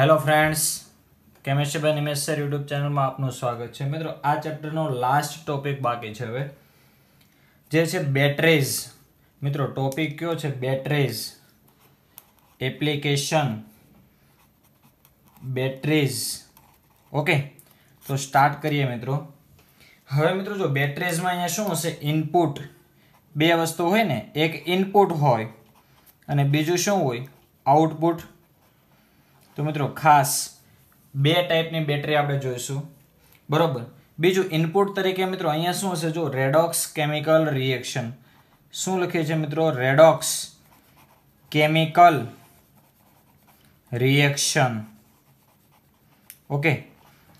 Hello friends chemistry Nimesh sir YouTube ચેનલમાં આપનું સ્વાગત છે. મિત્રો, આ ચેપ્ટરનો લાસ્ટ ટોપિક બાકી છે હવે. જે છે બેટરીઝ મિત્રો ટોપિક કયો છે? બેટરીઝ એપ્લિકેશન બેટરીઝ ઓકે તો સ્ટાર્ટ કરીએ મિત્રો. હવે મિત્રો, જો બેટરીઝમાં અહીંયા શું હશે? ઇનપુટ બે વસ્તુ હોય ને. એક ઇનપુટ હોય અને બીજું શું હોય? આઉટપુટ તો મિત્રો ખાસ બે ટાઈપની બેટરી આપણે જોઈશું. બરોબર? બીજું ઇનપુટ તરીકે મિત્રો અહીંયા શું હશે? જો રેડોક્સ કેમિકલ રિએક્શન શું લખીએ છે મિત્રો? રેડોક્સ કેમિકલ રિએક્શન ઓકે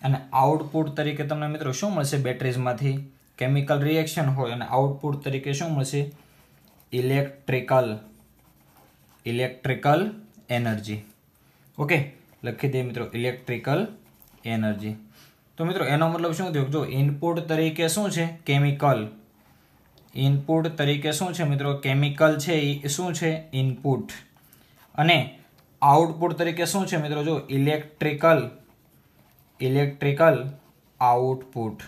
અને આઉટપુટ તરીકે તમને મિત્રો શું મળશે બેટરીઝમાંથી કેમિકલ રિએક્શન હોય અને આઉટપુટ તરીકે શું મળશે? ઇલેક્ટ્રિકલ ઇલેક્ટ્રિકલ એનર્જી ઓકે, લખી દઈએ મિત્રો ઇલેક્ટ્રિકલ એનર્જી તો મિત્રો, એનો મતલબ શું થયો? જો ઇનપુટ તરીકે શું છે? કેમિકલ ઇનપુટ તરીકે શું છે મિત્રો? કેમિકલ છે એ શું છે? ઇનપુટ અને આઉટપુટ તરીકે શું છે મિત્રો? જો ઇલેક્ટ્રિકલ ઇલેક્ટ્રિકલ આઉટપુટ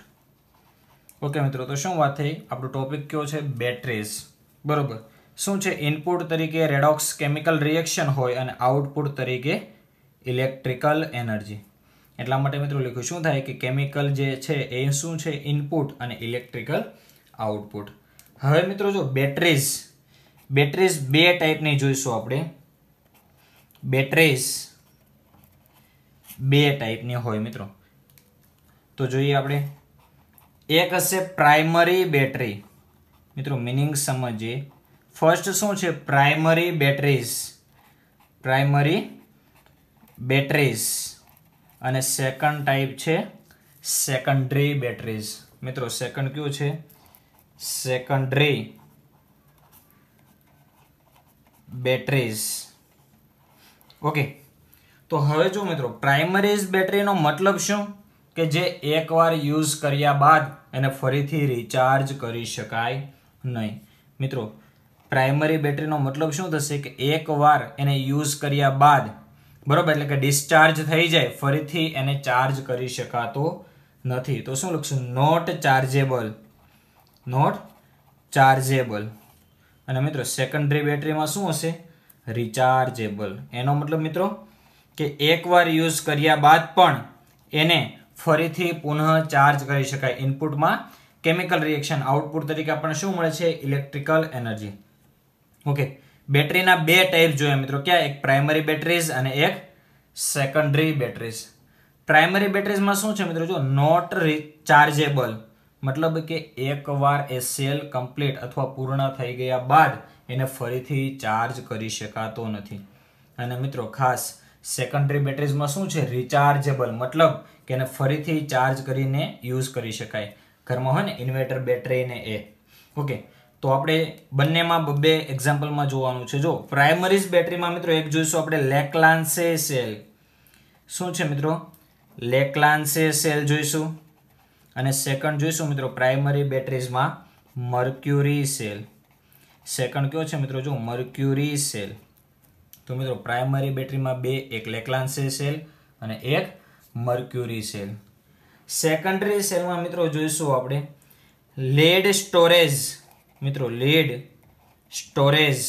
ઓકે મિત્રો, તો શું વાત થઈ? આપણો ટોપિક કયો છે? બેટરીઝ બરોબર. શું છે? ઇનપુટ તરીકે રેડોક્સ કેમિકલ રિએક્શન હોય અને આઉટપુટ તરીકે ઇલેક્ટ્રિકલ એનર્જી. એટલા માટે મિત્રો લખ્યું શું થાય કે કેમિકલ જે છે એ શું છે ઇનપુટ અને ઇલેક્ટ્રિકલ આઉટપુટ. હવે મિત્રો જો બેટરીઝ બેટરીઝ બે ટાઈપની જોઈશું આપણે. બેટરીઝ બે ટાઈપની હોય મિત્રો. તો જોઈએ આપણે. એક હશે પ્રાઇમરી બેટરી. મિત્રો મિનિંગ સમજીએ. ફર્સ્ટ શું છે? Primary batteries. પ્રાઇમરી બેટરીઝ અને સેકન્ડ ટાઈપ છે સેકન્ડરી બેટરીઝ મિત્રો સેકન્ડ કયું છે? સેકન્ડરી બેટરીઝ ઓકે તો હવે જો મિત્રો પ્રાઇમરીઝ બેટરીનો મતલબ શું? કે જે એકવાર યુઝ કર્યા બાદ એને ફરીથી રિચાર્જ કરી શકાય નહીં. મિત્રો પ્રાઇમરી બેટરીનો મતલબ શું થશે? કે એકવાર એને યુઝ કર્યા બાદ બરોબર, એટલે કે ડિસ્ચાર્જ થઈ જાય, ફરીથી એને ચાર્જ કરી શકાતો નથી. તો શું લખશું? નોટ ચાર્જેબલ નોટ ચાર્જેબલ અને મિત્રો સેકન્ડરી બેટરીમાં શું હશે? રિચાર્જેબલ એનો મતલબ મિત્રો, કે એકવાર યુઝ કર્યા બાદ પણ એને ફરીથી પુનઃ ચાર્જ કરી શકાય. ઇનપુટમાં કેમિકલ રિએક્શન આઉટપુટ તરીકે આપણને શું મળે છે? ઇલેક્ટ્રિકલ એનર્જી ઓકે બેટરીના બે ટાઈપ જોયા મિત્રો. ક્યાં? એક પ્રાઇમરી બેટરીઝ અને એક સેકન્ડરી બેટરીઝ પ્રાઇમરી બેટરીઝમાં શું છે મિત્રો? જો નોટ રિચાર્જેબલ મતલબ કે એકવાર એ સેલ કમ્પ્લીટ અથવા પૂર્ણ થઈ ગયા બાદ એને ફરીથી ચાર્જ કરી શકાતો નથી. અને મિત્રો ખાસ સેકન્ડરી બેટરીઝમાં શું છે? રિચાર્જેબલ મતલબ કે એને ફરીથી ચાર્જ કરીને યુઝ કરી શકાય. ઘરમાં હોય ને ઇન્વર્ટર બેટરીને એ. ઓકે તો આપણે બંનેમાં બે એક્ઝામ્પલમાં જોવાનું છે. જો પ્રાઇમરીઝ બેટરીમાં મિત્રો એક જોઈશું આપણે લેકલાન્સે સેલ શું છે મિત્રો? લેકલાન્સે સેલ જોઈશું. અને સેકન્ડ જોઈશું મિત્રો પ્રાઇમરી બેટરીઝમાં મર્ક્યુરી સેલ સેકન્ડ કયો છે મિત્રો? જો મર્ક્યુરી સેલ તો મિત્રો પ્રાઇમરી બેટરીમાં બે, એક લેકલાન્સે સેલ અને એક મર્ક્યુરી સેલ સેકન્ડરી સેલમાં મિત્રો જોઈશું આપણે લેડ સ્ટોરેજ મિત્રો લેડ સ્ટોરેજ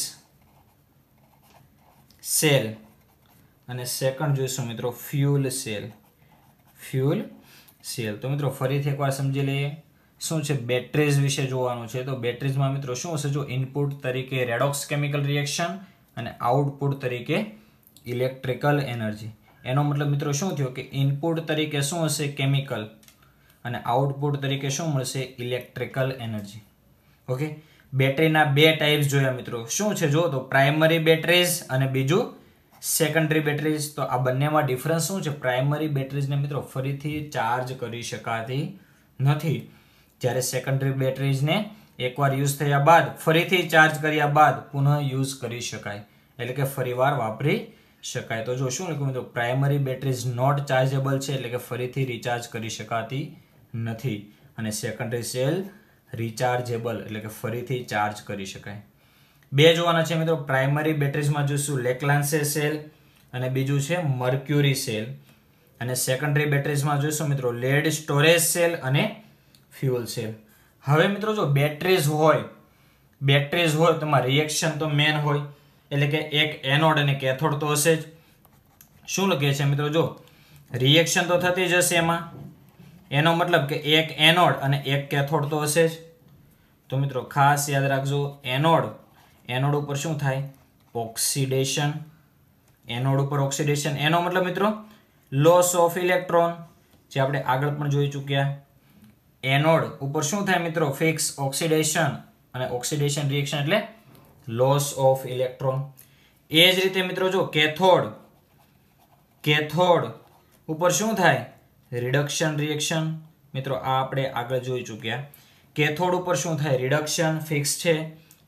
સેલ અને સેકન્ડ જોઈશું મિત્રો ફ્યુલ સેલ ફ્યુલ સેલ તો મિત્રો, ફરીથી એકવાર સમજી લઈએ. શું છે બેટરીઝ વિશે જોવાનું છે? તો બેટરીઝમાં મિત્રો, શું હશે? જો ઇનપુટ તરીકે રેડોક્સ કેમિકલ રિએક્શન અને આઉટપુટ તરીકે ઇલેક્ટ્રિકલ એનર્જી એનો મતલબ મિત્રો, શું થયો? કે ઇનપુટ તરીકે શું હશે? કેમિકલ અને આઉટપુટ તરીકે શું મળશે? Electrical energy okay? બેટરીના બે ટાઈપ્સ જોયા મિત્રો. શું છે? જો તો પ્રાઇમરી બેટરીઝ અને બીજું સેકન્ડરી બેટરીઝ તો આ બંનેમાં ડિફરન્સ શું છે? પ્રાઇમરી બેટરીઝને મિત્રો ફરીથી ચાર્જ કરી શકાતી નથી. જ્યારે સેકન્ડરી બેટરીઝને એકવાર યુઝ થયા બાદ, ફરીથી ચાર્જ કર્યા બાદ પુનઃ યુઝ કરી શકાય. એટલે કે ફરીવાર વાપરી શકાય. તો જો શું લખ્યું મિત્રો? પ્રાઇમરી બેટરીઝ નોટ ચાર્જેબલ છે, એટલે કે ફરીથી રિચાર્જ કરી શકાતી નથી. અને સેકન્ડરી સેલ રિચાર્જેબલ એટલે કે ફરીથી ચાર્જ કરી શકાય. બે જોવાના છે મિત્રો પ્રાઇમરી બેટરીઝમાં જોઈશું લેકલાન્સે સેલ અને બીજું છે મર્ક્યુરી સેલ અને સેકન્ડરી બેટરીઝમાં જોઈશું મિત્રો લેડ સ્ટોરેજ સેલ અને ફ્યુઅલ સેલ હવે મિત્રો જો બેટરીઝ હોય બેટરીઝ હોય, તો રિએક્શન તો મેન હોય. એટલે કે એક એનોડ અને કેથોડ તો હશે જ. શું લખે છે મિત્રો જો રિએક્શન તો થતી જ હશે એમાં. એનો મતલબ કે એક એનોડ અને એક કેથોડ તો હશે જ. તો મિત્રો ખાસ યાદ રાખજો, એનોડ એનોડ ઉપર શું થાય? ઓક્સિડેશન. એનોડ ઉપર ઓક્સિડેશન. એનો મતલબ મિત્રો, લોસ ઓફ ઇલેક્ટ્રોન, જે આપણે આગળ પણ જોઈ ચૂક્યા. એનોડ ઉપર શું થાય મિત્રો? ફિક્સ ઓક્સિડેશન અને ઓક્સિડેશન રિએક્શન એટલે લોસ ઓફ ઇલેક્ટ્રોન. એ જ રીતે મિત્રો જો કેથોડ કેથોડ ઉપર શું થાય? Reduction reaction. મિત્રો આ આપણે આગળ જોઈ ચૂક્યા. કેથોડ ઉપર શું થાય? રિડક્શન ફિક્સ છે.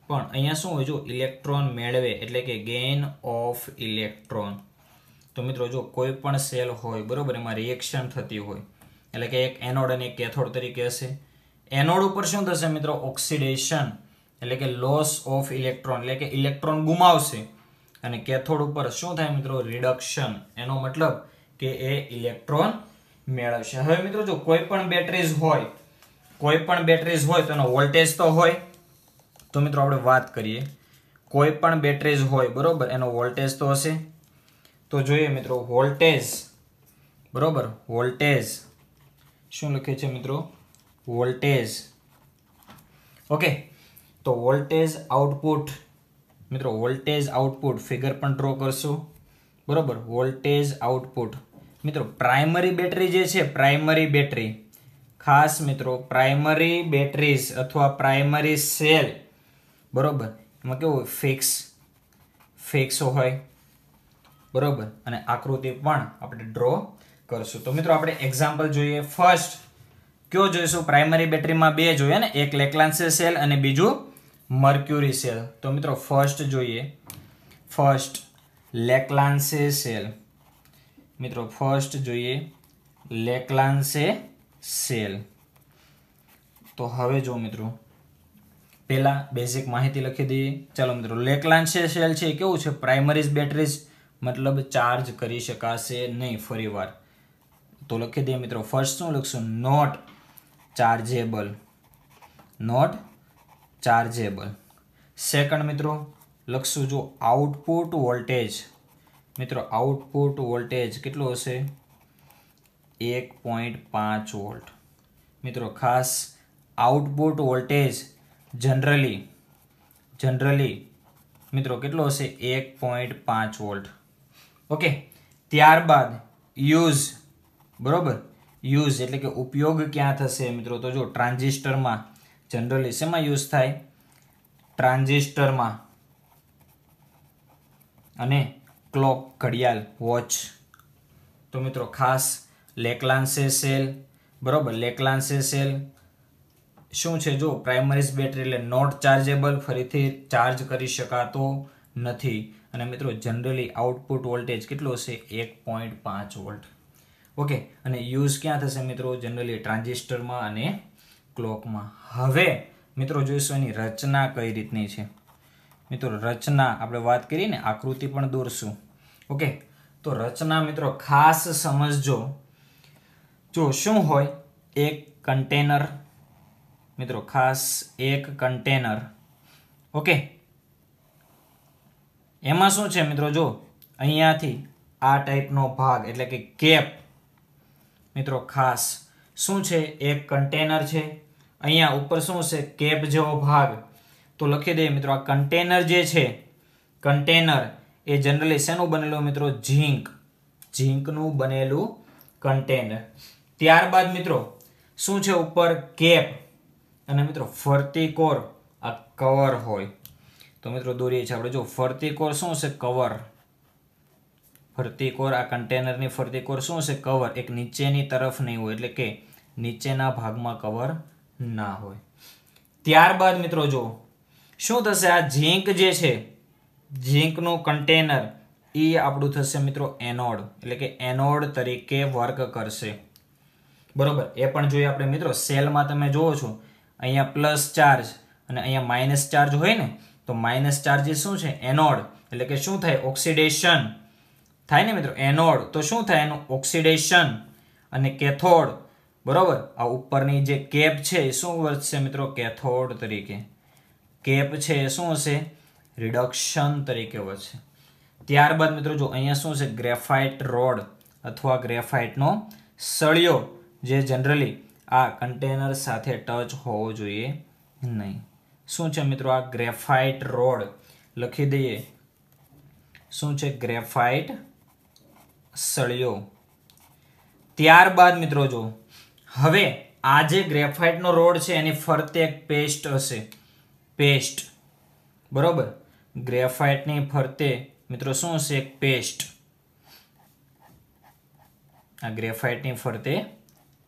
પણ અહીંયા શું હોય? જો ઇલેક્ટ્રોન મેળવે, એટલે કે ગેઇન ઓફ ઇલેક્ટ્રોન તો મિત્રો, જો કોઈ પણ સેલ હોય, બરાબર, એમાં રિએક્શન થતી હોય, એટલે કે એક એનોડ અને કેથોડ તરીકે હશે. એનોડ ઉપર શું થશે મિત્રો? ઓક્સિડેશન એટલે કે લોસ ઓફ ઇલેક્ટ્રોન એટલે કે ઇલેક્ટ્રોન ગુમાવશે. અને કેથોડ ઉપર શું થાય મિત્રો? રિડક્શન એનો મતલબ કે એ ઇલેક્ટ્રોન મેળવશે. હવે મિત્રો, જો કોઈ પણ બેટરીઝ હોય કોઈ પણ બેટરીઝ હોય તો એનો વોલ્ટેજ તો હોય. તો મિત્રો આપણે વાત કરીએ. કોઈ પણ બેટરીઝ હોય, બરોબર, એનો વોલ્ટેજ તો હશે. તો જોઈએ મિત્રો વોલ્ટેજ બરોબર વોલ્ટેજ શું લખે છે મિત્રો? વોલ્ટેજ ઓકે તો વોલ્ટેજ આઉટપુટ મિત્રો વોલ્ટેજ આઉટપુટ ફિગર પણ ડ્રો કરશું. બરોબર વોલ્ટેજ આઉટપુટ મિત્રો પ્રાઇમરી બેટરી જે છે પ્રાઇમરી બેટરી ખાસ મિત્રો પ્રાઇમરી બેટરીઝ અથવા પ્રાઇમરી સેલ બરોબર? એમાં કેવું ફિક્સ ફિક્સ હોય. બરોબર? અને આકૃતિ પણ આપણે ડ્રો કરશું. તો મિત્રો, આપણે એક્ઝામ્પલ જોઈએ. ફર્સ્ટ કયો જોઈશું? પ્રાઇમરી બેટરીમાં બે જોઈએ ને? એક લેકલાન્સે સેલ અને બીજું મર્ક્યુરી સેલ તો મિત્રો ફર્સ્ટ જોઈએ. ફર્સ્ટ લેકલાન્સે સેલ મિત્રો ફર્સ્ટ જોઈએ લેકલાન્સે સેલ. તો હવે જો મિત્રો, પહેલાં બેઝિક માહિતી લખી દઈએ. ચાલો મિત્રો લેકલાન્સે સેલ છે કેવું છે? પ્રાઇમરીઝ બેટરીઝ મતલબ ચાર્જ કરી શકાશે નહીં, ફરીવાર. તો લખી દઈએ મિત્રો ફર્સ્ટ શું લખશું? Not chargeable not chargeable second મિત્રો, લખશું જો આઉટપુટ વોલ્ટેજ મિત્રો આઉટપુટ વોલ્ટેજ કેટલો હશે? એક પોઈન્ટ પાંચ વોલ્ટ મિત્રો, ખાસ આઉટપુટ વોલ્ટેજ જનરલી જનરલી મિત્રો, કેટલો હશે? એક પોઈન્ટ પાંચ વોલ્ટ ઓકે ત્યારબાદ યુઝ બરોબર? યુઝ એટલે કે ઉપયોગ ક્યાં થશે મિત્રો? તો જો, ટ્રાન્ઝિસ્ટરમાં જનરલી શેમાં યુઝ થાય? ટ્રાન્ઝિસ્ટરમાં. અને ક્લોક ઘડિયાળ વોચ તો મિત્રો, ખાસ લેકલાન્સે સેલ લેકલાન્સેસેલ લેકલાન્સે સેલ શું છે? જો પ્રાઇમરીઝ બેટરી એટલે નોટ ચાર્જેબલ ફરીથી ચાર્જ કરી શકાતો નથી. અને મિત્રો જનરલી આઉટપુટ વોલ્ટેજ કેટલો હશે? એક પોઈન્ટ પાંચ વોલ્ટ ઓકે અને યુઝ ક્યાં થશે મિત્રો? જનરલી ટ્રાન્ઝિસ્ટરમાં અને ક્લોકમાં હવે, મિત્રો, જોઈશું એની રચના કઈ રીતની છે. મિત્રો, રચના આપણે વાત કરીએ ને, આકૃતિ પણ દોરશું. ઓકે તો રચના મિત્રો, ખાસ સમજજો. જો શું હોય? એક કન્ટેનર મિત્રો, ખાસ એક કન્ટેનર ઓકે એમાં શું છે મિત્રો? જો, અહીંયાથી આ ટાઈપનો ભાગ, એટલે કે કેપ મિત્રો, ખાસ શું છે? એક કન્ટેનર છે. અહીંયા ઉપર શું છે કેપ જેવો ભાગ. તો લખી દઈએ મિત્રો, આ કન્ટેનર જે છે કન્ટેનર એ જનરલી શેનું બનેલું મિત્રો? ઝીંક. ઝીંકનું બનેલું કન્ટેનર ત્યારબાદ મિત્રો, શું છે ઉપર કેપ? અને મિત્રો, ફરતી કોર, આ કવર હોય. તો મિત્રો, દોરીએ છીએ આપણે. જો ફરતી કોર શું છે? કવર. ફરતી કોર, આ કન્ટેનરની ફરતી કોર શું છે? કવર. એક નીચેની તરફ નહીં હોય, એટલે કે નીચેના ભાગમાં કવર ના હોય. ત્યારબાદ મિત્રો, જો, શું થશે? આ ઝીંક જે છે, ઝીંકનું કન્ટેનર એ આપણું થશે મિત્રો એનોડ. એટલે કે એનોડ તરીકે વર્ક કરશે. બરોબર. એ પણ જોઈએ આપણે મિત્રો, સેલમાં તમે જુઓ છો, અહીંયા પ્લસ ચાર્જ અને અહીંયા માઇનસ ચાર્જ હોય ને, તો માઇનસ ચાર્જીસ શું છે? એનોડ. એટલે કે શું થાય? ઓક્સિડેશન. થાય ને મિત્રો? એનોડ. તો શું થાય? એનું ઓક્સિડેશન અને કેથોડ. બરોબર? આ ઉપરની જે કેપ છે, એ શું વર્તશે મિત્રો? કેથોડ તરીકે. કેપ છે, એ શું હશે? રિડક્શન તરીકે વધશે. ત્યારબાદ મિત્રો, જો અહીંયા શું છે? ગ્રેફાઇટ રોડ અથવા ગ્રેફાઇટનો સળિયો. જે જનરલી આ કન્ટેનર સાથે ટચ હોવો જોઈએ નહીં. શું છે મિત્રો આ ગ્રેફાઇટ રોડ લખી દઈએ. શું છે ગ્રેફાઇટ સળિયો? ત્યારબાદ મિત્રો જો હવે આ જે ગ્રેફાઇટનો રોડ છે એની ફરતે એક પેસ્ટ હશે. પેસ્ટ બરોબર? ગ્રેફાઇટની ફરતે મિત્રો શું હશે? એક પેસ્ટ આ ગ્રેફાઇટની ફરતે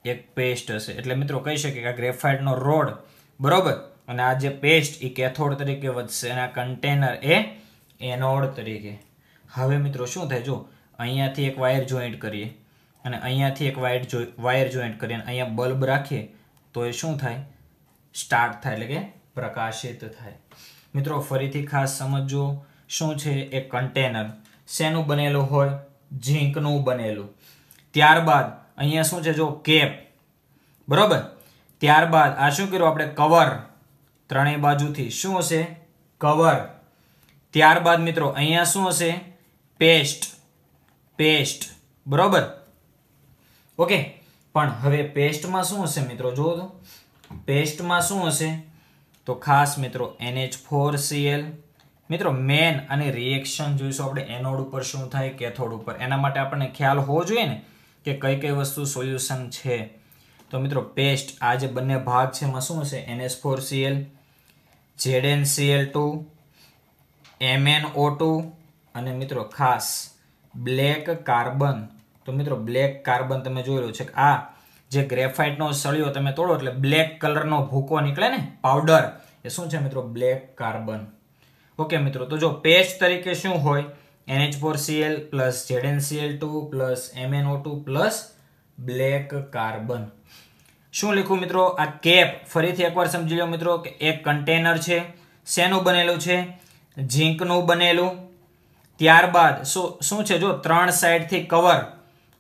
એક પેસ્ટ હશે. એટલે મિત્રો કહી શકીએ કે આ ગ્રેફાઇટનો રોડ, બરોબર? અને આ જે પેસ્ટ એ કેથોડ તરીકે વધશે અને આ કન્ટેનર એ એનોડ તરીકે. હવે મિત્રો શું થાય? જો, અહીંયાથી એક વાયર જોઈન્ટ કરીએ અને અહીંયાથી એક વાયર જો વાયર જોઈન્ટ કરીએ અને અહીંયા બલ્બ રાખીએ, તો એ શું થાય? સ્ટાર્ટ થાય, એટલે કે પ્રકાશિત થાય. મિત્રો ફરીથી ખાસ સમજો શું છે એ કન્ટેનર શેનું બનેલું હોય? ઝીંકનું બનેલું. ત્યારબાદ અહીંયા શું છે? જો કેપ. બરોબર? ત્યારબાદ આ શું કર્યું? આપણે કવર ત્રણેય બાજુથી. શું હશે? કવર. ત્યારબાદ મિત્રો, અહીંયા શું હશે? પેસ્ટ. પેસ્ટ. બરોબર? ઓકે. પણ હવે પેસ્ટમાં શું હશે મિત્રો? જુઓ તો. પેસ્ટમાં શું હશે? તો ખાસ મિત્રો, એનએચ ફોર સીએલ. મિત્રો, મેન અને રિએક્શન જોઈશું આપણે. એનોડ ઉપર શું થાય? કેથોડ ઉપર. એના માટે આપણને ખ્યાલ હોવો જોઈએ ને? કે કઈ કઈ વસ્તુ સોલ્યુશન છે? તો મિત્રો પેસ્ટ આ જે બંને ભાગ છે, એમાં શું હશે? NS four CL Z two MnO2 અને મિત્રો, ખાસ બ્લેક કાર્બન તો મિત્રો બ્લેક કાર્બન તમે જોયેલું છે કે આ જે ગ્રેફાઇટનો સળિયો તમે તોડો, એટલે બ્લેક કલરનો ભૂકો નીકળે ને પાવડર એ શું છે મિત્રો? બ્લેક કાર્બન ઓકે મિત્રો, તો જો પેસ્ટ તરીકે શું હોય? NH4Cl plus ZnCl2 plus MnO2 plus black carbon શું લખું મિત્રો? આ કેપ ફરીથી એકવાર સમજી લો મિત્રો કે એક કન્ટેનર છે, શેનું બનેલું છે? ઝીંકનું બનેલું. ત્યારબાદ શું શું છે જો? ત્રણ સાઈડથી કવર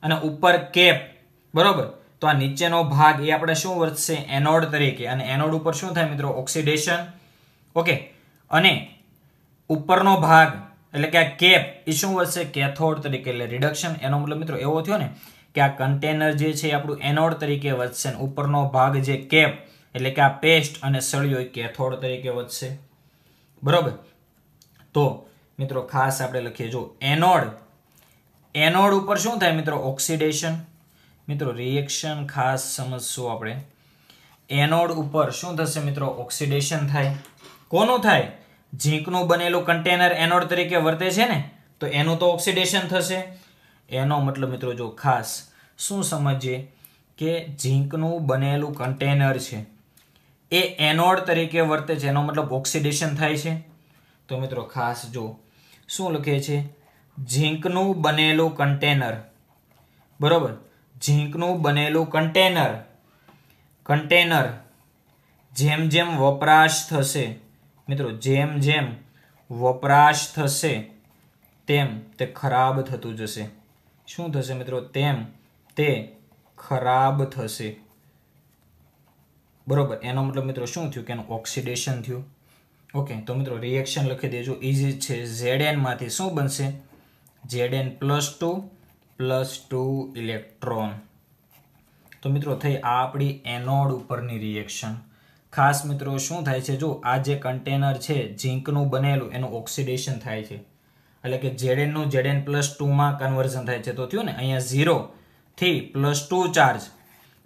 અને ઉપર કેપ બરોબર? તો આ નીચેનો ભાગ એ આપણે શું વર્તશે? એનોડ તરીકે. અને એનોડ ઉપર શું થાય મિત્રો? ઓક્સિડેશન. ઓકે. અને ઉપરનો ભાગ એટલે કે આ કેપ એ શું વધશે કેથોડ તરીકે એટલે રિડક્શન એનો મતલબ મિત્રો એવો થયો ને કે આ કન્ટેનર જે છે આપણું એનોડ તરીકે વધશે ઉપરનો ભાગ જે કેપ એટલે કે આ પેસ્ટ અને સળિયો એ કેથોડ તરીકે વધશે. બરોબર? તો મિત્રો ખાસ આપણે લખીએ, જો એનોડ એનોડ ઉપર શું થાય મિત્રો? ઓક્સિડેશન મિત્રો રિએક્શન ખાસ સમજશું આપણે. એનોડ ઉપર શું થશે મિત્રો? ઓક્સિડેશન થાય. કોનું થાય? ઝીંકનું બનેલું કન્ટેનર એનોડ તરીકે વર્તે છે ને, તો એનું તો ઓક્સિડેશન થશે. એનો મતલબ મિત્રો જો ખાસ શું સમજીએ કે ઝીંકનું બનેલું કન્ટેનર છે, એ એનોડ તરીકે વર્તે છે, એનો મતલબ ઓક્સિડેશન થાય છે. તો મિત્રો ખાસ જો શું લખે છે? ઝીંકનું બનેલું કન્ટેનર બરોબર? ઝીંકનું બનેલું કન્ટેનર કન્ટેનર જેમ જેમ વપરાશ થશે મિત્રો, જેમ જેમ વપરાશ થશે, તેમ તે ખરાબ થતું જશે. શું થશે મિત્રો? તેમ તે ખરાબ થશે. બરોબર? એનો મતલબ મિત્રો શું થયું કે એનું ઓક્સિડેશન થયું? ઓકે, તો મિત્રો રિએક્શન લખી દેજો. ઇઝી છે ઝેડ એનમાંથી શું બનશે? Z N plus two plus two electron તો મિત્રો, થઈ આ આપણી એનોડ ઉપરની રિએક્શન ખાસ મિત્રો, શું થાય છે? જો આ જે કન્ટેનર છે ઝીંકનું બનેલું, એનું ઓક્સિડેશન થાય છે. એટલે કે ઝેડએનનું ઝેડએન પ્લસ ટુમાં કન્વર્ઝન થાય છે. તો થયું ને, અહીંયા ઝીરોથી પ્લસ ટુ ચાર્જ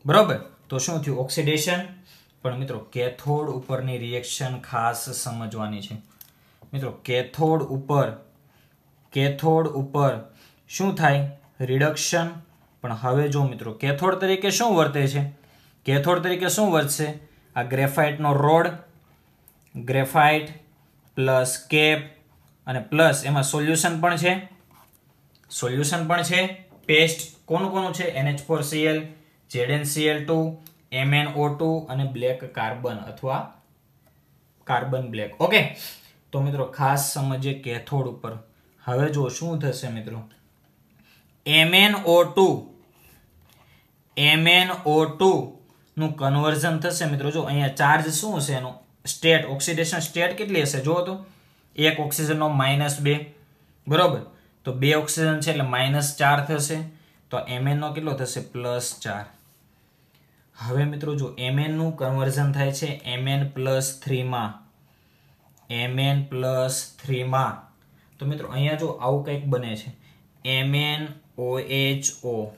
બરાબર? તો શું થયું? ઓક્સિડેશન પણ મિત્રો, કેથોડ ઉપરની રિએક્શન ખાસ સમજવાની છે. મિત્રો, કેથોડ ઉપર કેથોડ ઉપર શું થાય? રિડક્શન પણ હવે જો મિત્રો, કેથોડ તરીકે શું વર્તે છે? કેથોડ તરીકે શું વર્તશે આ ગ્રેફાઇટનો રોડ, ગ્રેફાઇટ પ્લસ કેપ અને પ્લસ એમાં સોલ્યુશન પણ છે. સોલ્યુશન પણ છે. પેસ્ટ કોનું કોનું છે? NH four CL ZNCL two MNO two અને બ્લેક કાર્બન અથવા કાર્બન બ્લેક. ઓકે. તો મિત્રો ખાસ સમજીએ કેથોડ ઉપર. હવે જો શું થશે મિત્રો? એમએનઓ ટુ એમએનઓ ટુ નું કન્વર્ઝન થશે મિત્રો. જો અહીંયા ચાર્જ શું હશે એનું? સ્ટેટ ઓક્સિડેશન સ્ટેટ કેટલી હશે? જુઓ તો, એક ઓક્સિજનનો માઇનસ બે. બરાબર? તો બે ઓક્સિજન છે એટલે માઇનસ ચાર થશે. તો એમએનનો કેટલો થશે? પ્લસ ચાર. હવે મિત્રો, જો એમએનનું કન્વર્ઝન થાય છે એમએન પ્લસ થ્રીમાં એમએન પ્લસ થ્રીમાં તો મિત્રો, અહીંયા જો આવું કંઈક બને છે. એમએન ઓએચ ઓ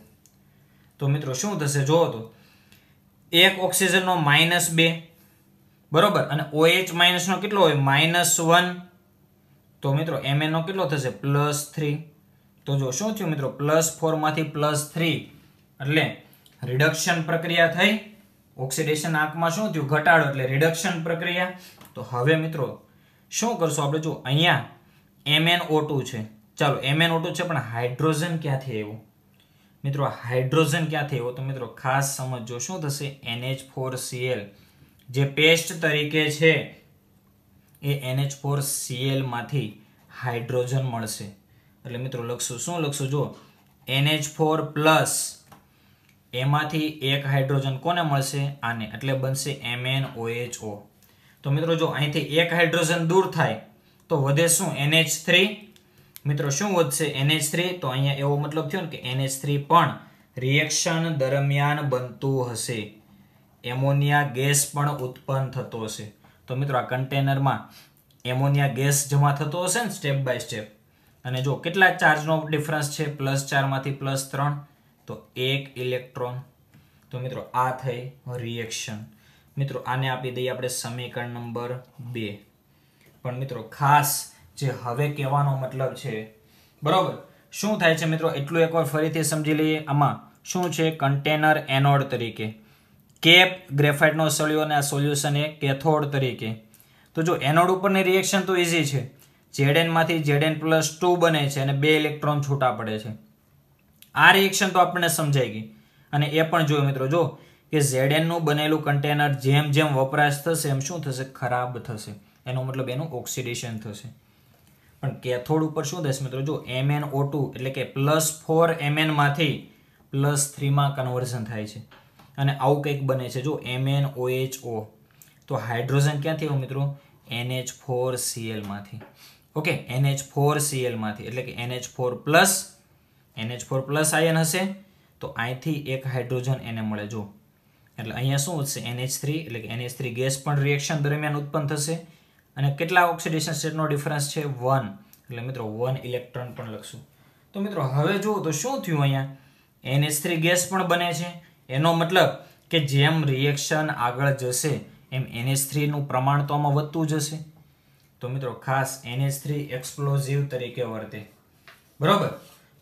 તો મિત્રો, શું થશે? જુઓ તો એક ઓક્સિજનનો માઇનસ બે. બરોબર? અને ઓએચ માઇનસનો કેટલો હોય? માઇનસ વન તો મિત્રો એમએન નો કેટલો થશે? પ્લસ થ્રી તો જો, શું થયું મિત્રો? પ્લસ ફોરમાંથી પ્લસ થ્રી એટલે રિડક્શન પ્રક્રિયા થઈ. ઓક્સિડેશન આંકમાં શું થયું? ઘટાડો. એટલે રિડક્શન પ્રક્રિયા. તો હવે મિત્રો, શું કરશું આપણે? જો અહીંયા એમએન ઓટુ છે. ચાલો એમએન ઓટુ છે, પણ હાઇડ્રોજન ક્યાંથી આવ્યું? મિત્રો હાઇડ્રોજન ક્યાંથી થયો તો મિત્રો, ખાસ સમજો શું થશે એનએચ ફોર સીએલ જે પેસ્ટ તરીકે છે, એ એનએચ ફોર સીએલમાંથી હાઇડ્રોજન મળશે. એટલે મિત્રો, લખશું, શું લખશું? જો એનએચ ફોર પ્લસ, એમાંથી એક હાઇડ્રોજન કોને મળશે? આને, એટલે બનશે એમએન ઓએચઓ તો મિત્રો, જો અહીંથી એક હાઇડ્રોજન દૂર થાય, તો વધે શું? એનએચ થ્રી મિત્રો, શું વધશે એનએચ થ્રી તો અહીંયા એવો મતલબ થયો ને કે એનએચ થ્રી પણ રિએક્શન દરમિયાન બનતું હશે. એમોનિયા ગેસ પણ ઉત્પન્ન થતો હશે. તો મિત્રો, આ કન્ટેનરમાં એમોનિયા ગેસ જમા થતો હશે ને સ્ટેપ બાય સ્ટેપ અને જો કેટલા ચાર્જનો ડિફરન્સ છે? પ્લસ ચારમાંથી પ્લસ ત્રણ. તો એક ઇલેક્ટ્રોન તો મિત્રો, આ થઈ રિએક્શન મિત્રો, આને આપી દઈએ આપણે સમીકરણ નંબર બે. પણ મિત્રો, ખાસ જે હવે કહેવાનો મતલબ છે. બરાબર? શું થાય છે મિત્રો? એટલું એકવાર ફરીથી સમજી લઈએ. આમાં શું છે? કન્ટેનર એનોડ તરીકે. કેપ ગ્રેફાઇટનો સળિયો અને આ સોલ્યુશન એ કેથોડ તરીકે. તો જો એનોડ ઉપરની રિએક્શન તો ઇઝી છે. ઝેડએનમાંથી ઝેડએન પ્લસ ટુ બને છે અને બે ઇલેક્ટ્રોન છૂટા પડે છે. આ રિએક્શન તો આપણને સમજાઈ ગઈ. અને એ પણ જોયું મિત્રો, જો કે ઝેડએનનું બનેલું કન્ટેનર જેમ જેમ વપરાશ થશે એમ શું થશે? ખરાબ થશે. એનો મતલબ એનું ઓક્સિડેશન થશે. પણ કેથોડ ઉપર શું થશે મિત્રો, જો એમએન ઓ ટુ એટલે કે પ્લસ ફોર એમએનમાંથી પ્લસ થ્રીમાં કન્વર્ઝન થાય છે. અને આવું કંઈક બને છે, જો એમએન ઓએચ ઓ તો હાઇડ્રોજન ક્યાંથી આવ્યું મિત્રો? એનએચ ફોર સીએલમાંથી ઓકે એનએચ ફોર સીએલમાંથી એટલે કે NH four plus NH four plus ion હશે, તો અહીંથી એક હાઇડ્રોજન એને મળે, જો. એટલે અહીંયા શું વધશે એનએચ થ્રી, એટલે કે એનએચ થ્રી ગેસ પણ રિએક્શન દરમિયાન ઉત્પન્ન થશે. અને કેટલા ઓક્સિડેશન સ્ટેટનો ડિફરન્સ છે? વન એટલે મિત્રો વન ઇલેક્ટ્રોન પણ લખશું. તો મિત્રો, હવે જુઓ તો શું થયું અહીંયા? એનએચ થ્રી ગેસ પણ બને છે. એનો મતલબ કે જેમ રિએક્શન આગળ જશે, એમ એનએચ થ્રીનું પ્રમાણ તો આમાં વધતું જશે. તો મિત્રો, ખાસ એનએચ થ્રી એક્સપ્લોઝિવ તરીકે વર્તે. બરોબર?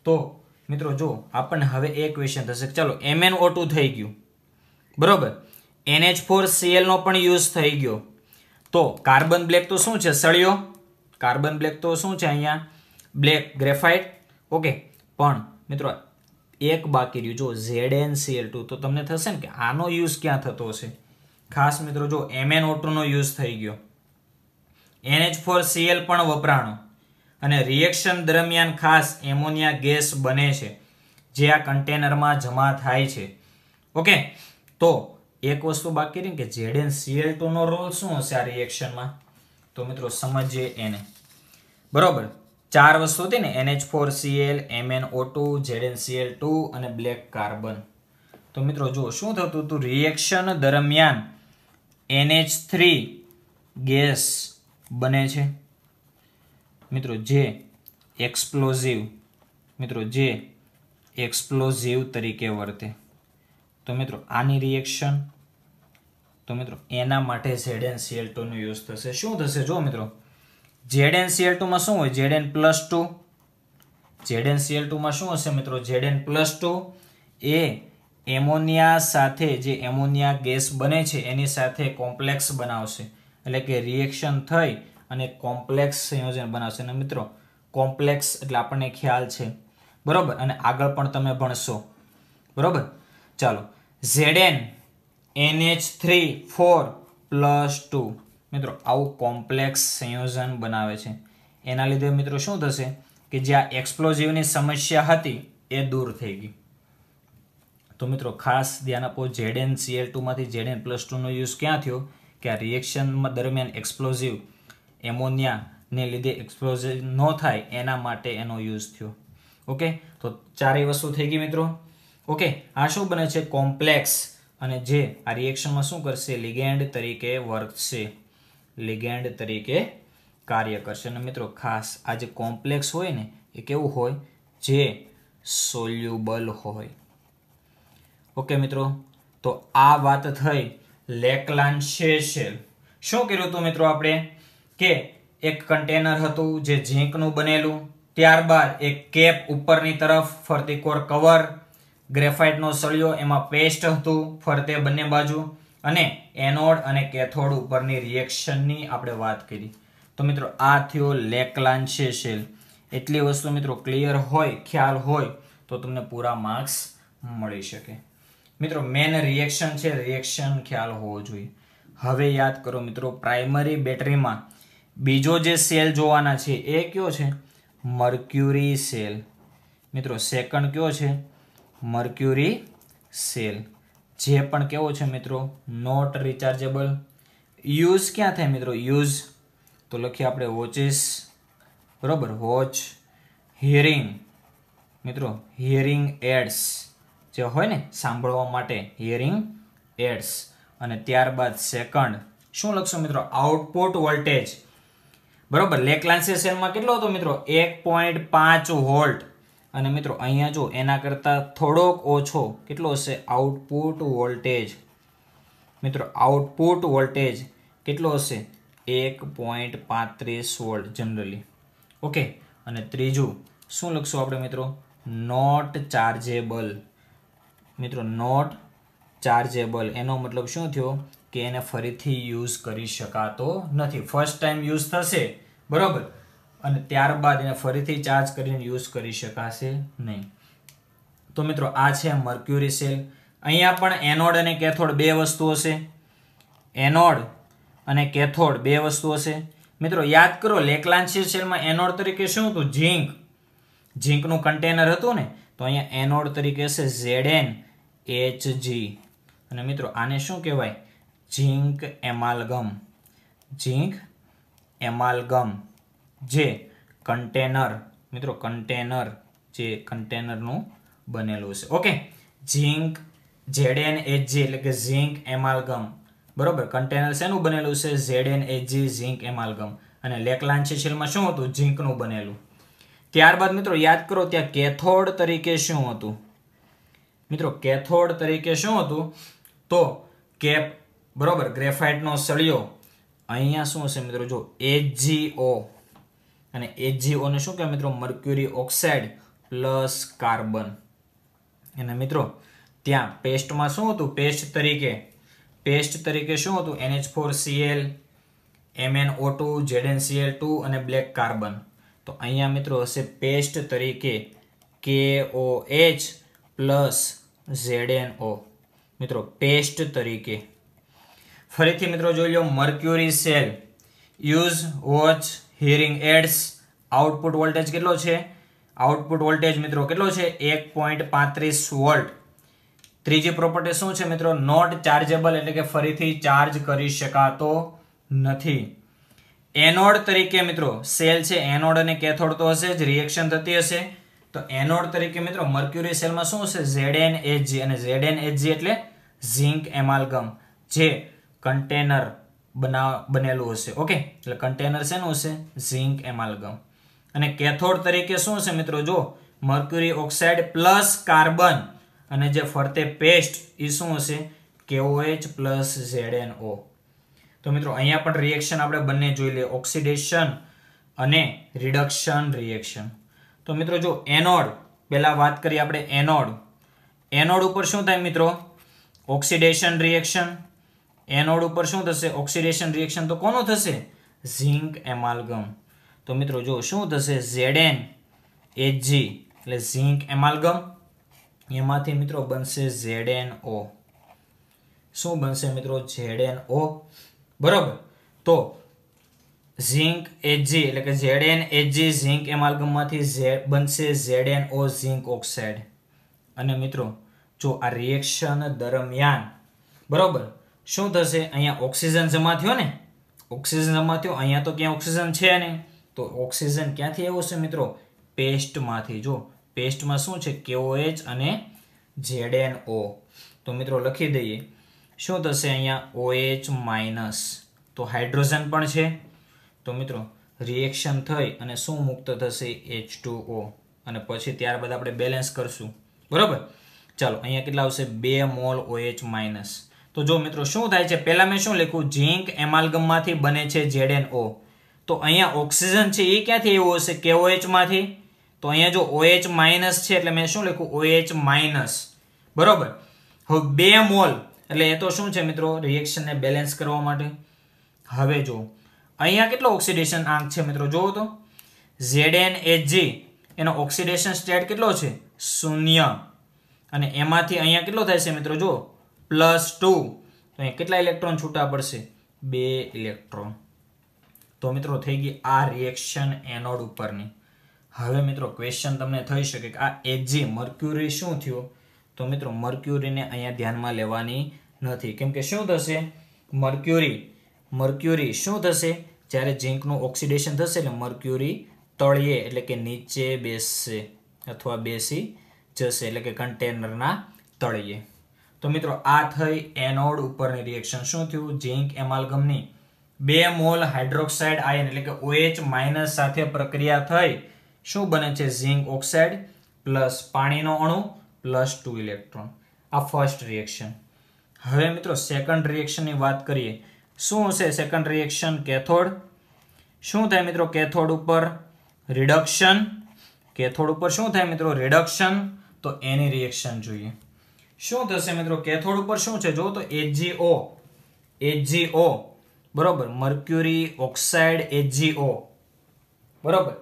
તો મિત્રો જો આપણને હવે એક ક્વેશ્ચન થશે ચાલો એમએન ઓ ટુ થઈ ગયું. બરોબર? એનએચ ફોર સીએલનો પણ યુઝ થઈ ગયો. તો કાર્બન બ્લેક તો શું છે? સળિયો. કાર્બન બ્લેક તો શું છે અહીંયા? Black graphite. ઓકે. પણ મિત્રો, એક બાકી રહ્યું. જો ઝેડ એન સીએલ ટુ, તો તમને થશે ને કે આનો યુઝ ક્યાં થતો હશે? ખાસ મિત્રો, જો એમએન ઓટોનો યુઝ થઈ ગયો. એનએચ ફોર સીએલ પણ વપરાણો. અને રિએક્શન દરમિયાન ખાસ એમોનિયા ગેસ બને છે, જે આ કન્ટેનરમાં જમા થાય છે. ઓકે. તો એક વસ્તુ બાકી રહી કે ઝેડ સીએલ ટુનો રોલ શું હશે આ રિએક્શનમાં તો મિત્રો સમજીએ એને. બરોબર. ચાર વસ્તુ હતી ને NH four CL MN O two Z CL two અને બ્લેક કાર્બન તો મિત્રો જો શું થતું હતું? રિએક્શન દરમિયાન એનએચ થ્રી ગેસ બને છે. મિત્રો જે એક્સપ્લોઝિવ મિત્રો જે એક્સપ્લોઝિવ તરીકે વર્તે. તો મિત્રો આની રિએક્શન તો મિત્રો, એના માટે ઝેડ એન સીએલ ટુનો યુઝ થશે. શું થશે? જો મિત્રો ઝેડ એન સીએલ ટુમાં શું હોય? Z N plus two Z N CL ટુમાં શું હશે મિત્રો? ઝેડ એન પ્લસ ટુ એ એમોનિયા સાથે જે એમોનિયા ગેસ બને છે, એની સાથે કોમ્પ્લેક્સ બનાવશે. એટલે કે રિએક્શન થઈ અને કોમ્પ્લેક્સ સંયોજન બનાવશે. અને મિત્રો, કોમ્પ્લેક્સ એટલે આપણને ખ્યાલ છે. બરાબર? અને આગળ પણ તમે ભણશો. બરોબર? ચાલો. ZN NH three four plus two મિત્રો, આવું કોમ્પ્લેક્સ સંયોજન બનાવે છે. એના લીધે મિત્રો શું થશે કે જે આ એક્સપ્લોઝિવની સમસ્યા હતી, એ દૂર થઈ ગઈ. તો મિત્રો, ખાસ ધ્યાન આપો ઝેડ એન સીએલ ટુમાંથી ઝેડ એન પ્લસ ટુનો યુઝ ક્યાં થયો? કે આ રિએક્શનમાં દરમિયાન એક્સપ્લોઝિવ એમોનિયાને લીધે એક્સપ્લોઝિવ ન થાય, એના માટે એનો યુઝ થયો. ઓકે? તો ચારેય વસ્તુ થઈ ગઈ મિત્રો. ઓકે? આ શું બને છે? કોમ્પ્લેક્સ અને જે આ રિએક્શનમાં શું કરશે? લિગેન્ડ તરીકે વર્કશે લિગેન્ડ તરીકે કાર્ય કરશે. અને મિત્રો, ખાસ આ જે કોમ્પ્લેક્સ હોય ને, એ કેવું હોય? જે સોલ્યુબલ હોય. ઓકે મિત્રો, તો આ વાત થઈ લેકલાન શેલ શું કર્યું હતું મિત્રો આપણે? કે એક કન્ટેનર હતું જે ઝીંકનું બનેલું. ત્યારબાદ એક કેપ ઉપરની તરફ ફરતી કોર કવર ગ્રેફાઇટનો સળિયો એમાં પેસ્ટ હતું ફરતે બંને બાજુ અને એનોડ અને કેથોડ ઉપરની રિએક્શનની આપણે વાત કરી. તો મિત્રો, આ થયો લેકલાન્શે શેલ. એટલી વસ્તુ મિત્રો ક્લિયર હોય, ખ્યાલ હોય, તો તમને પૂરા માર્ક્સ મળી શકે. મિત્રો, મેન રિએક્શન છે, રિએક્શન ખ્યાલ હોવો જોઈએ. હવે યાદ કરો મિત્રો, પ્રાઇમરી બેટરીમાં બીજો જે સેલ જોવાના છે, એ કયો છે? Mercury cell. મિત્રો, સેકન્ડ કયો છે? Mercury cell. જે પણ કેવો છે મિત્રો? નોટ રિચાર્જેબલ યુઝ ક્યાં થાય મિત્રો? યુઝ તો લખીએ આપણે વોચિસ બરોબર? વોચ હિયરિંગ મિત્રો હિયરિંગ એડ્સ જે હોય ને, સાંભળવા માટે હિયરિંગ એડ્સ અને ત્યારબાદ સેકન્ડ શું લખશો મિત્રો? આઉટપુટ વોલ્ટેજ બરોબર? લેકલાન્સી સેલમાં કેટલો હતો મિત્રો? એક પોઈન્ટ પાંચ વોલ્ટ અને મિત્રો, અહીંયા જો એના કરતાં થોડોક ઓછો કેટલો હશે? Output voltage. મિત્રો, આઉટપુટ વોલ્ટેજ કેટલો હશે? એક પોઈન્ટ પાંત્રીસ વોલ્ટ જનરલી. ઓકે, અને ત્રીજું, શું લખશું આપણે મિત્રો? Not chargeable. મિત્રો, નોટ ચાર્જેબલ, એનો મતલબ શું થયો? કે એને ફરીથી યુઝ કરી શકાતો નથી. ફર્સ્ટ ટાઈમ યુઝ થશે, બરોબર? અને ત્યારબાદ એને ફરીથી ચાર્જ કરીને યુઝ કરી શકાશે નહીં. તો મિત્રો, આ છે મર્ક્યુરી સેલ અહીંયા પણ એનોડ અને કેથોડ બે વસ્તુ હશે એનોડ અને કેથોડ બે વસ્તુ હશે મિત્રો, યાદ કરો લેકલાન્સી સેલમાં એનોડ તરીકે શું હતું? ઝીંક. ઝીંકનું કન્ટેનર હતું ને, તો અહીંયા એનોડ તરીકે હશે ઝેડ એન એચ જી. અને મિત્રો, આને શું કહેવાય? ઝીંક એમાલગમ. ઝીંક એમાલગમ. જે કન્ટેનર મિત્રો કન્ટેનર જે કન્ટેનરનું બનેલું છે. Okay zinc Z H G એટલે કે ઝીંક એમાલગમ બરોબર? કન્ટેનર શેનું બનેલું છે? Z N H G zinc amalgam અને લેકલાન્ચીશીલમાં શું હતું? ઝીંકનું બનેલું. ત્યારબાદ મિત્રો, યાદ કરો, ત્યાં કેથોડ તરીકે શું હતું? મિત્રો, કેથોડ તરીકે શું હતું? તો કેપ, બરોબર? ગ્રેફાઇટનો સળિયો. અહીંયા શું હશે મિત્રો? જો એચજીઓ અને એચજીઓને શું કહેવાય મિત્રો? મર્ક્યુરી ઓક્સાઇડ પ્લસ કાર્બન અને મિત્રો, ત્યાં પેસ્ટમાં શું હતું? પેસ્ટ તરીકે પેસ્ટ તરીકે શું હતું? NH four Cl Mn O two Zn Cl two અને બ્લેક કાર્બન તો અહીંયા મિત્રો હશે પેસ્ટ તરીકે કે O H plus Zn O. મિત્રો પેસ્ટ તરીકે. ફરીથી મિત્રો જોઈ લો mercury cell use watch hearing aids output voltage કેટલો છે? આઉટપુટ વોલ્ટેજ મિત્રો કેટલો છે? એક પોઈન્ટ પાંત્રીસ વોલ્ટ ત્રીજી પ્રોપર્ટી શું છે મિત્રો? નોટ ચાર્જેબલ એટલે કે ફરીથી ચાર્જ કરી શકાતો નથી. એનોડ તરીકે મિત્રો સેલ છે એનોડ અને કેથોડ તો હશે, જ રિએક્શન થતી હશે. તો એનોડ તરીકે મિત્રો મર્ક્યુરી સેલમાં શું હશે? ઝેડ એચજી અને ઝેડ એચજી એટલે ઝિંક એમાલ્ગમ. જે કન્ટેનર બના, બનેલું હશે. ઓકે એટલે કન્ટેનર શેનું હશે? ઝીંક એમાલગમ અને કેથોડ તરીકે શું હશે મિત્રો? જો મર્ક્યુરી ઓક્સાઇડ પ્લસ કાર્બન અને જે ફરતે પેસ્ટ એ શું હશે? કેઓએચ પ્લસ ઝેડ ઓ તો મિત્રો, અહીંયા પણ રિએક્શન આપણે બંને જોઈ લઈએ. ઓક્સિડેશન અને રિડક્શન રિએક્શન તો મિત્રો, જો એનોડ, પહેલાં વાત કરીએ આપણે એનોડ. એનોડ ઉપર શું થાય મિત્રો? ઓક્સિડેશન રિએક્શન એનોડ ઉપર શું થશે? ઓક્સિડેશન રિએક્શન તો કોનું થશે? Zinc amalgam. તો મિત્રો જો શું થશે? ઝેડએન એચજી એટલે ઝિંક એમાલગમ. એમાંથી મિત્રો બનશે ઝેડએન ઓ શું બનશે મિત્રો? ઝેડએન ઓ બરાબર? તો ઝિંક એચજી એટલે કે ઝેડએન એચજી ઝિંક એમાલગમમાંથી ઝેડ બનશે ઝેડએન ઓ ઝિંક ઓક્સાઇડ. અને મિત્રો, જો આ રિએક્શન દરમિયાન, બરોબર? શું થશે? અહીંયા ઓક્સિજન જમા થયો ને? ઓક્સિજન જમા થયો. અહીંયા તો ક્યાં ઓક્સિજન છે નહીં તો ઓક્સિજન ક્યાંથી આવ્યો છે મિત્રો? પેસ્ટમાંથી. જો, પેસ્ટમાં શું છે? કેઓએચ અને ઝેડએન ઓ તો મિત્રો લખી દઈએ. શું થશે અહીંયા? OH minus. તો હાઇડ્રોજન પણ છે. તો મિત્રો, રિએક્શન થઈ અને શું મુક્ત થશે? H two O. અને પછી ત્યારબાદ આપણે બેલેન્સ કરશું. બરાબર? ચાલો, અહીંયા કેટલા આવશે? બે મોલ ઓએચ માઇનસ. તો જો મિત્રો, શું થાય છે? પહેલાં મેં શું લખ્યું? ઝીંક એમાલગમમાંથી બને છે ઝેડએન ઓ તો અહીંયા ઓક્સિજન છે એ ક્યાંથી એવું હશે? કેઓએચમાંથી તો અહીંયા જો ઓએચ માઇનસ છે, એટલે મેં શું લખ્યું? OH minus. બરોબર? હવે બે મોલ. એટલે એ તો શું છે મિત્રો? રિએક્શનને બેલેન્સ કરવા માટે. હવે જો, અહીંયા કેટલો ઓક્સિડેશન આંક છે મિત્રો? જોવો તો. ઝેડ એન એનો ઓક્સિડેશન સ્ટેટ કેટલો છે? શૂન્ય. અને એમાંથી અહીંયા કેટલો થાય છે મિત્રો? જો પ્લસ ટુ. તો અહીંયા કેટલા ઇલેક્ટ્રોન છૂટા પડશે? બે ઇલેક્ટ્રોન. તો મિત્રો થઈ ગઈ આ રિએક્શન એનોડ ઉપરની. હવે મિત્રો ક્વેશ્ચન તમને થઈ શકે કે આ એજી મર્ક્યુરી શું થયું? તો મિત્રો મર્ક્યુરીને અહીંયા ધ્યાનમાં લેવાની નથી. કેમ કે શું થશે? મર્ક્યુરી મર્ક્યુરી શું થશે? જ્યારે ઝીંકનું ઓક્સિડેશન થશે એટલે મર્ક્યુરી તળિયે એટલે કે નીચે બેસશે અથવા બેસી જશે, એટલે કે કન્ટેનરના તળિયે તો મિત્રો, આ થઈ એનોડ ઉપરની રિએક્શન શું થયું? ઝીંક એમાલ્ગમની બે મોલ હાઇડ્રોક્સાઇડ આયન એટલે કે OH માઇનસ સાથે પ્રક્રિયા થઈ. શું બને છે? ઝીંક ઓક્સાઇડ પ્લસ પાણીનો અણુ પ્લસ ટુ ઇલેક્ટ્રોન આ ફર્સ્ટ રિએક્શન હવે મિત્રો સેકન્ડ રિએક્શનની વાત કરીએ. શું હશે સેકન્ડ રિએક્શન કેથોડ. શું થાય મિત્રો? કેથોડ ઉપર રિડક્શન કેથોડ ઉપર શું થાય મિત્રો? રિડક્શન તો એની રિએક્શન જોઈએ. શું થશે મિત્રો? કેથોડ ઉપર શું છે? જો તો એચજીઓ એચજીઓ બરોબર? મર્ક્યુરી ઓક્સાઇડ એચજીઓ બરોબર?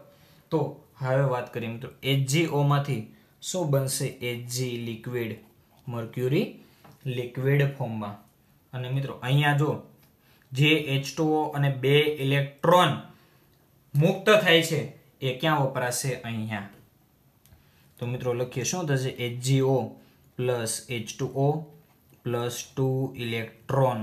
તો હવે વાત કરીએ મિત્રો. એચજીઓમાંથી શું બનશે? એચજી લિક્વિડ મર્ક્યુરી લિક્વિડ ફોર્મમાં અને મિત્રો, અહીંયા જો જે એચ અને બે ઇલેક્ટ્રોન મુક્ત થાય છે. એ ક્યાં વપરાશે? અહીંયા. તો મિત્રો, લખીએ. શું થશે? HGO plus H two O plus two electron.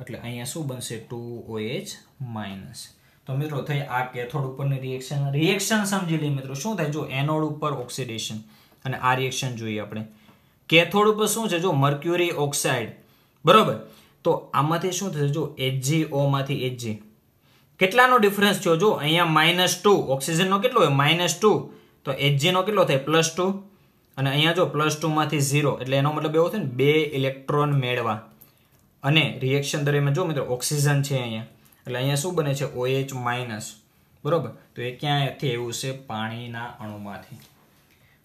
એટલે અહીંયા શું બનશે? Two O H minus. તો મિત્રો થઈ આ કેથોડ ઉપરની રિએક્શન રિએક્શન સમજી લઈએ મિત્રો, શું થાય? જો એનોડ ઉપર ઓક્સિડેશન અને આ રિએક્શન જોઈએ આપણે. કેથોડ ઉપર શું છે? જો મર્ક્યુરી ઓક્સાઇડ બરોબર? તો આમાંથી શું થશે? જો એચજી ઓમાંથી એચજી કેટલાનો ડિફરન્સ થયો? જો અહીંયા માઇનસ ટુ ઓક્સિજનનો કેટલો હોય? માઇનસ ટુ તો એચજીનો કેટલો થાય? પ્લસ ટુ અને અહીંયા જો પ્લસ ટુમાંથી ઝીરો એટલે એનો મતલબ એવો થાય ને, બે ઇલેક્ટ્રોન મેળવા. અને રિએક્શન દરમિયાન જો મિત્રો ઓક્સિજન છે અહીંયા. એટલે અહીંયા શું બને છે? ઓએચ માઇનસ બરોબર? તો એ ક્યાંથી એવું છે? પાણીના અણુમાંથી.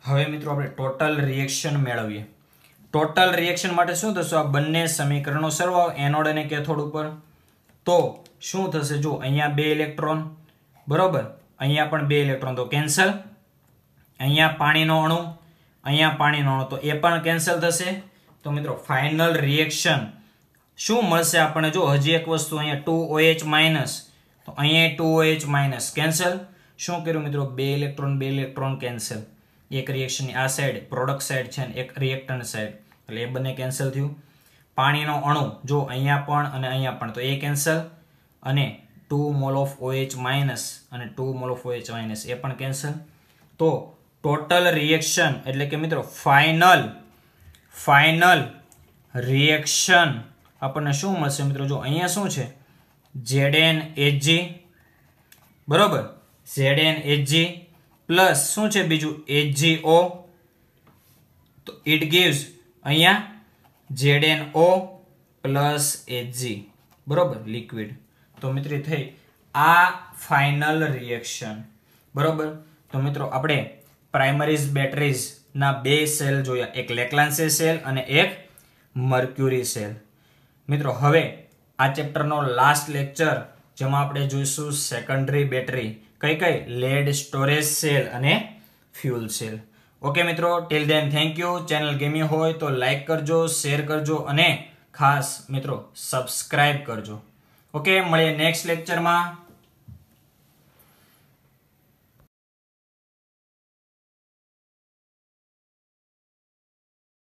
હવે મિત્રો આપણે ટોટલ રિએક્શન મેળવીએ. ટોટલ રિએક્શન માટે શું થશે? આ બંને સમીકરણો સરવાળો. એનોડ અને કેથોડ ઉપર. તો શું થશે? જો અહીંયા બે ઇલેક્ટ્રોન બરોબર? અહીંયા પણ બે ઇલેક્ટ્રોન તો કેન્સલ અહીંયા પાણીનો અણુ. અહીંયા પાણીનો તો એ પણ કેન્સલ થશે. તો મિત્રો ફાઇનલ રિએક્શન શું મળશે આપણને? જો હજી એક વસ્તુ અહીંયા ટુ ઓએચ માઇનસ તો અહીંયા ટુ ઓએચ માઇનસ કેન્સલ શું કર્યું મિત્રો? બે ઇલેક્ટ્રોન બે ઇલેક્ટ્રોન કેન્સલ એક રિએક્શનની આ સાઈડ પ્રોડક્ટ સાઈડ છે એક રિએક્ટન્ટ સાઈડ એટલે એ બંને કેન્સલ થયું. પાણીનો અણુ, જો અહીંયા પણ અને અહીંયા પણ, તો એ કેન્સલ અને two mole of OH minus અને two mole of OH minus એ પણ કેન્સલ તો ટોટલ રિએક્શન એટલે કે મિત્રો ફાઇનલ ફાઇનલ રિએક્શન આપણને શું મળશે મિત્રો? જો અહીંયા શું છે? ઝેડ એન એચજી બરોબર? ઝેડ એન એચજી પ્લસ શું છે બીજું? એચજી ઓ તો ઇટ ગીવ્સ અહીંયા Z N O plus HG બરોબર? લિક્વિડ તો મિત્રો થઈ. આ ફાઇનલ રિએક્શન બરોબર? તો મિત્રો, આપણે પ્રાઇમરીઝ બેટરીઝના બે સેલ જોયા. એક લેકલાન્સે સેલ અને એક મર્ક્યુરી સેલ. મિત્રો, હવે આ ચેપ્ટરનો લાસ્ટ લેક્ચર જેમાં આપણે જોઈશું સેકન્ડરી બેટરી કઈ કઈ? લેડ સ્ટોરેજ સેલ અને ફ્યુલ સેલ ઓકે મિત્રો till then thank you channel Grammy હોય તો લાઇક કરજો શેર કરજો અને ખાસ, મિત્રો સબસ્ક્રાઇબ કરજો. ઓકે મળીએ નેક્સ્ટ લેક્ચરમાં